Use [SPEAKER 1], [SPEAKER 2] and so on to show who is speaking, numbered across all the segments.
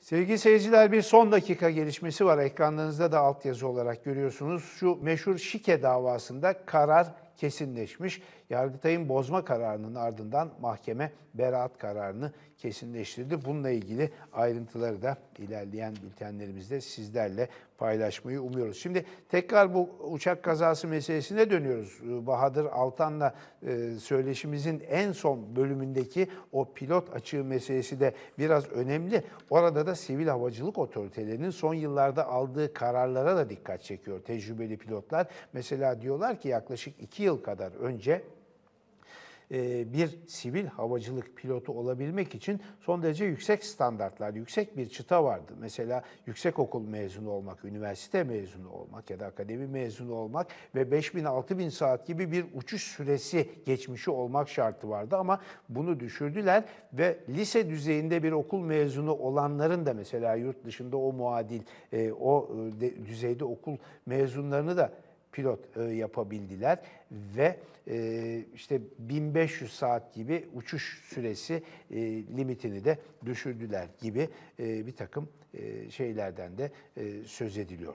[SPEAKER 1] Sevgili seyirciler bir son dakika gelişmesi var. Ekranlarınızda da altyazı olarak görüyorsunuz. Şu meşhur şike davasında karar kesinleşmiş. Yargıtay'ın bozma kararının ardından mahkeme beraat kararını kesinleştirdi. Bununla ilgili ayrıntıları da ilerleyen bültenlerimizde sizlerle paylaşmayı umuyoruz. Şimdi tekrar bu uçak kazası meselesine dönüyoruz. Bahadır Altan'la e, söyleşimizin en son bölümündeki o pilot açığı meselesi de biraz önemli. Orada da sivil havacılık otoritelerinin son yıllarda aldığı kararlara da dikkat çekiyor tecrübeli pilotlar. Mesela diyorlar ki yaklaşık iki yıl kadar önce bir sivil havacılık pilotu olabilmek için son derece yüksek standartlar, yüksek bir çıta vardı. Mesela yüksek okul mezunu olmak, üniversite mezunu olmak ya da akademi mezunu olmak ve 5000-6000 saat gibi bir uçuş süresi geçmişi olmak şartı vardı ama bunu düşürdüler ve lise düzeyinde bir okul mezunu olanların da mesela yurt dışında o muadil, e, o e, düzeyde okul mezunlarını da pilot e, yapabildiler ve e, işte 1500 saat gibi uçuş süresi e, limitini de düşürdüler gibi bir takım şeylerden de e, söz ediliyor.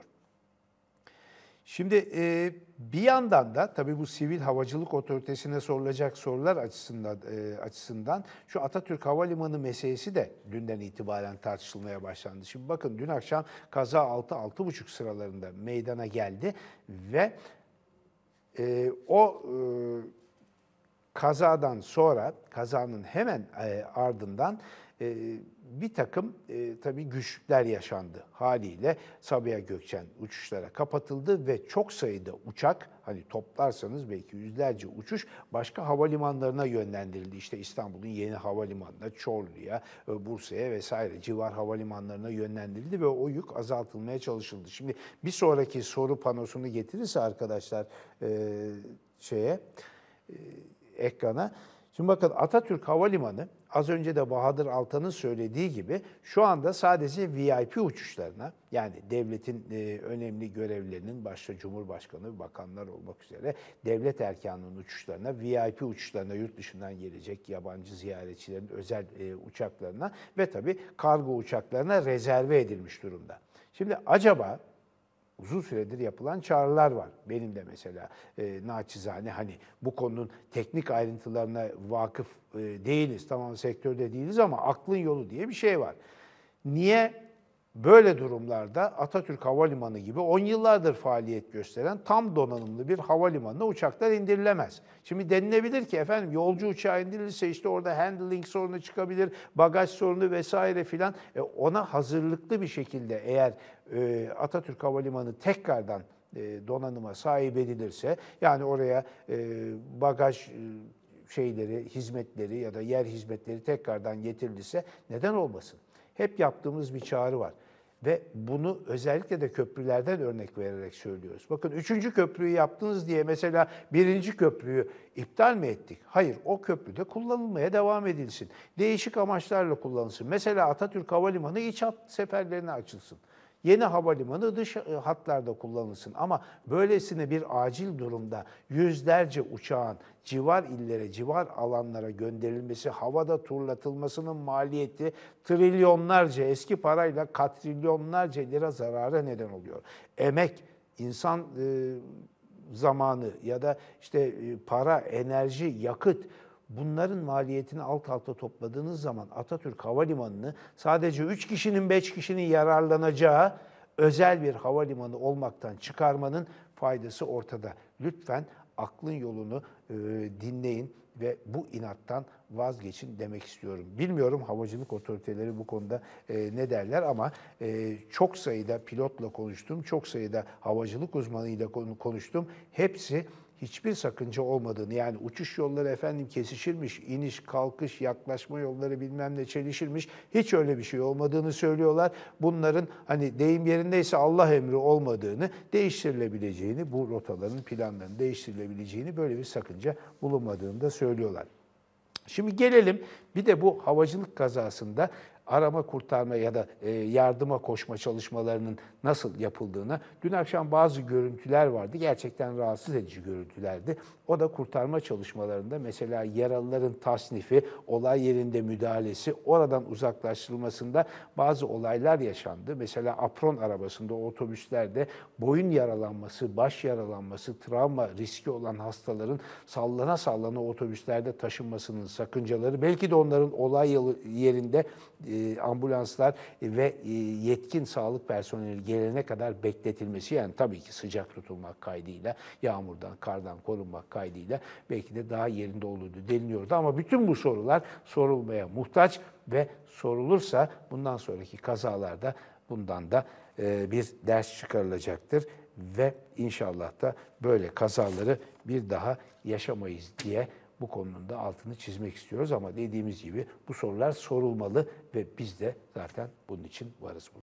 [SPEAKER 1] Şimdi e, bir yandan da tabii bu sivil havacılık otoritesine sorulacak sorular açısından e, açısından şu Atatürk Havalimanı meselesi de dünden itibaren tartışılmaya başlandı. Şimdi bakın dün akşam kaza 6-6.30 sıralarında meydana geldi ve e, o e, kazadan sonra, kazanın hemen e, ardından e, bir takım e, tabii güçlükler yaşandı. Haliyle Sabiha Gökçen uçuşlara kapatıldı ve çok sayıda uçak, hani toplarsanız belki yüzlerce uçuş başka havalimanlarına yönlendirildi. İşte İstanbul'un yeni havalimanına, Çorlu'ya, e, Bursa'ya vesaire civar havalimanlarına yönlendirildi ve o yük azaltılmaya çalışıldı. Şimdi bir sonraki soru panosunu getirirse arkadaşlar e, şeye, e, ekrana. Şimdi bakın Atatürk Havalimanı az önce de Bahadır Altan'ın söylediği gibi şu anda sadece VIP uçuşlarına yani devletin e, önemli görevlerinin başta Cumhurbaşkanı, bakanlar olmak üzere devlet erkanının uçuşlarına, VIP uçuşlarına yurt dışından gelecek yabancı ziyaretçilerin özel e, uçaklarına ve tabii kargo uçaklarına rezerve edilmiş durumda. Şimdi acaba uzun süredir yapılan çağrılar var. Benim de mesela e, naçizane hani bu konunun teknik ayrıntılarına vakıf e, değiliz. Tamam sektörde değiliz ama aklın yolu diye bir şey var. Niye Böyle durumlarda Atatürk Havalimanı gibi 10 yıllardır faaliyet gösteren tam donanımlı bir havalimanına uçaklar indirilemez. Şimdi denilebilir ki efendim yolcu uçağı indirilirse işte orada handling sorunu çıkabilir, bagaj sorunu vesaire filan. E ona hazırlıklı bir şekilde eğer e, Atatürk Havalimanı tekrardan e, donanıma sahip edilirse yani oraya e, bagaj e, şeyleri, hizmetleri ya da yer hizmetleri tekrardan getirilirse neden olmasın? Hep yaptığımız bir çağrı var. Ve bunu özellikle de köprülerden örnek vererek söylüyoruz. Bakın üçüncü köprüyü yaptınız diye mesela birinci köprüyü iptal mi ettik? Hayır, o köprüde kullanılmaya devam edilsin. Değişik amaçlarla kullanılsın. Mesela Atatürk Havalimanı iç hat seferlerine açılsın. Yeni havalimanı dış e, hatlarda kullanılsın ama böylesine bir acil durumda yüzlerce uçağın civar illere, civar alanlara gönderilmesi, havada turlatılmasının maliyeti trilyonlarca eski parayla katrilyonlarca lira zarara neden oluyor. Emek, insan e, zamanı ya da işte e, para, enerji, yakıt Bunların maliyetini alt alta topladığınız zaman Atatürk Havalimanı'nı sadece 3 kişinin 5 kişinin yararlanacağı özel bir havalimanı olmaktan çıkarmanın faydası ortada. Lütfen aklın yolunu e, dinleyin ve bu inattan vazgeçin demek istiyorum. Bilmiyorum havacılık otoriteleri bu konuda e, ne derler ama e, çok sayıda pilotla konuştum, çok sayıda havacılık uzmanıyla konuştum. Hepsi hiçbir sakınca olmadığını yani uçuş yolları efendim kesişirmiş, iniş, kalkış, yaklaşma yolları bilmem ne çelişirmiş. Hiç öyle bir şey olmadığını söylüyorlar. Bunların hani deyim yerindeyse Allah emri olmadığını, değiştirilebileceğini, bu rotaların planlarının değiştirilebileceğini böyle bir sakınca bulunmadığını da söylüyorlar. Şimdi gelelim bir de bu havacılık kazasında arama kurtarma ya da e, yardıma koşma çalışmalarının nasıl yapıldığına dün akşam bazı görüntüler vardı. Gerçekten rahatsız edici görüntülerdi. O da kurtarma çalışmalarında mesela yaralıların tasnifi, olay yerinde müdahalesi, oradan uzaklaştırılmasında bazı olaylar yaşandı. Mesela apron arabasında, otobüslerde boyun yaralanması, baş yaralanması, travma riski olan hastaların sallana sallana otobüslerde taşınmasının sakıncaları, belki de onların olay yerinde e, ambulanslar ve e, yetkin sağlık personeli gelene kadar bekletilmesi yani tabii ki sıcak tutulmak kaydıyla, yağmurdan, kardan korunmak kaydıyla belki de daha yerinde olduğu deniliyordu. Ama bütün bu sorular sorulmaya muhtaç ve sorulursa bundan sonraki kazalarda bundan da e, bir ders çıkarılacaktır ve inşallah da böyle kazaları bir daha yaşamayız diye bu konunun da altını çizmek istiyoruz ama dediğimiz gibi bu sorular sorulmalı ve biz de zaten bunun için varız.